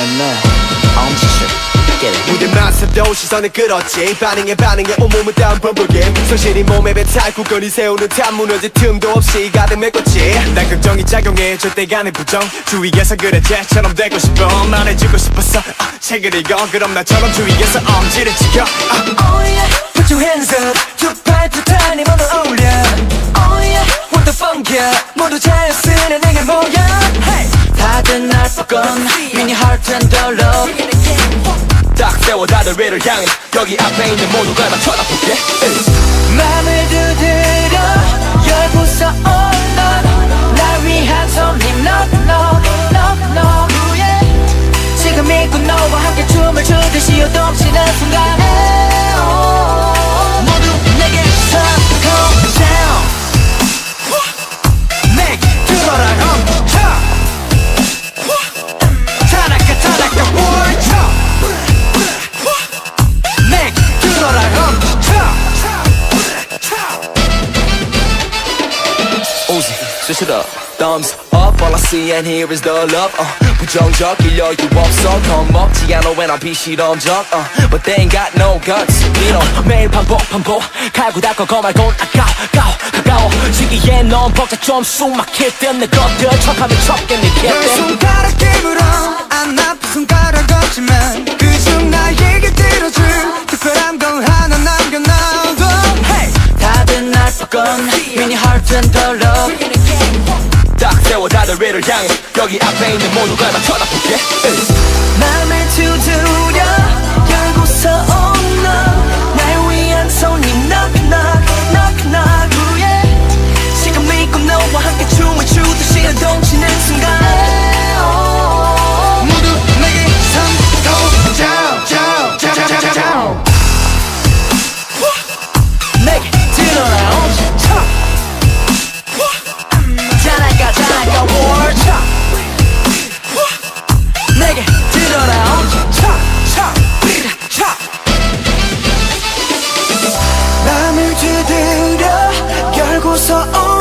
맨날 엄지척 무대만 서도 시선을 끌었지. 반응에 반응에 온몸은 다운 범벅임 손실이 몸에 배탈 굳건히 세우는 탑 무너질 틈도 없이 가득 메꿨지. 난 걱정이 작용해 절대 간의 부정. 주위에서 그래 쟤처럼 되고 싶어. 말해주고 싶었어. 아, 책을 읽어. 그럼 나처럼 주위에서 엄지를 지켜. 아. Oh yeah, put your hands up. 두팔 두탄이 모두 어울려. Oh yeah, what the funk yeah. 모두 자연스레 내게 모여 Hey 다들 날 바꾼 미니 the love 딱 세워 다들 위를 향해. 여기 앞에 있는 모두가 다 쳐다볼게. 맘을 두드 It up Thumbs up, all I see and hear is the love uh, 부정적 일려 you 없어 겁먹지 않아 when I be 실험적 uh, But they ain't got no guts You know 매일 반복 반복 갈고 닦고 거 말곤 아까워 가워 가까워 시기에 넌 벅차 좀 숨막힐 듯내 것들 척하면 척겠네 열 겠대 손가락 깨물어 안 아픈 손가락 없지만 그중 나에게 들어줄 특별한 걸 하나 남겨놔도 hey. 다들 날 바꾼 미니 heart and the love 딱 세워 다들 위를 향해 여기 앞에 있는 모두가 다 쳐다볼게 So old.